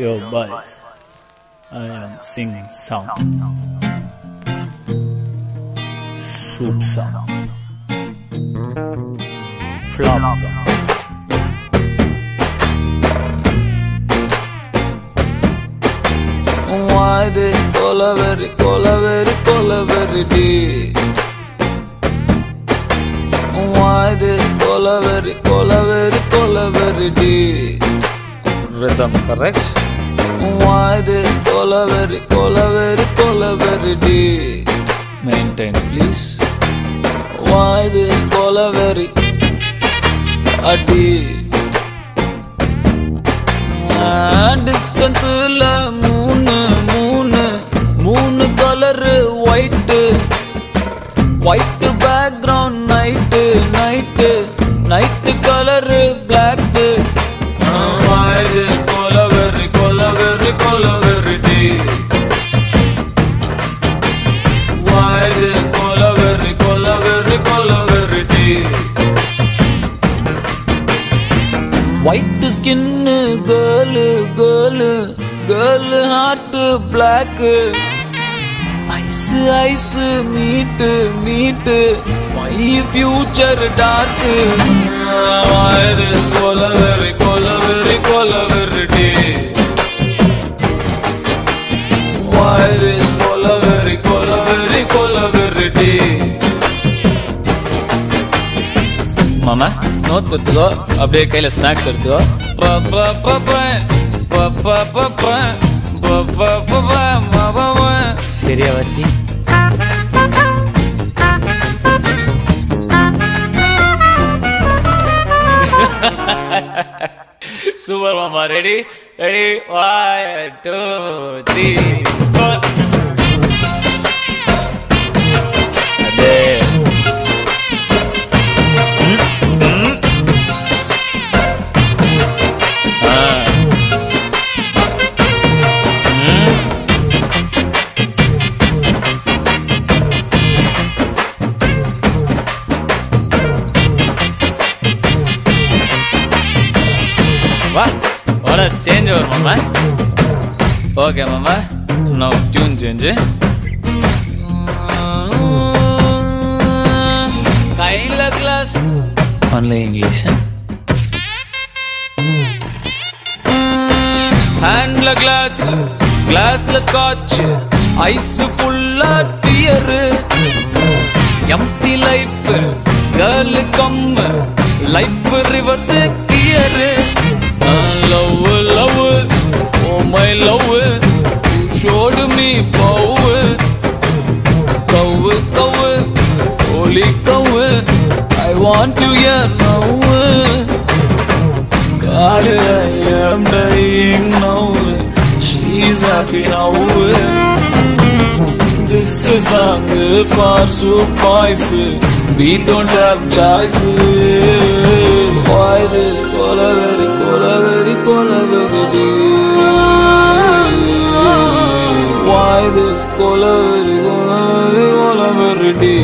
your voice. I am um, singing song. Soup song. Flop song. Why this cola very, cola very, cola very deep? Why this cola very, cola very, cola very deep? Rhythm correct? உது கொலவெறி கொலவெறி கொலவெறி D. Maintain please வாது கொலவெறி அடி. டிஸ்டன்ஸில் மூணு மூணு மூணு colour white white background night night night colour black white skin girl girl girl heart black eyes eyes meet meet my future torque notes எடுத்துக்கோ அப்படியே கையில் ஸ்நாக்ஸ் எடுத்துக்கோ சரியா வாசி சூப்பர் மாமா ready ready one two three four வா வர change வரும் மாமா. ஓகே மாமா. நோ டியூன் சேஞ்சு கையில் கிளாஸ் ஒன்லி இங்கிலீஷ் ஹேண்ட்ல கிளாஸ் கிளாஸ்ல ஸ்காட்ச் ஐஸ் ஃபுல்லா tear empty life girl come life reverse gear love love oh my love showed me bow cow cow holy cow I want you here now God I am dying now she is happy now this is hunger for surprise. We don't have choice. Why the கொலவருது. Why this கொலவரு கொலவரு கொலவருடி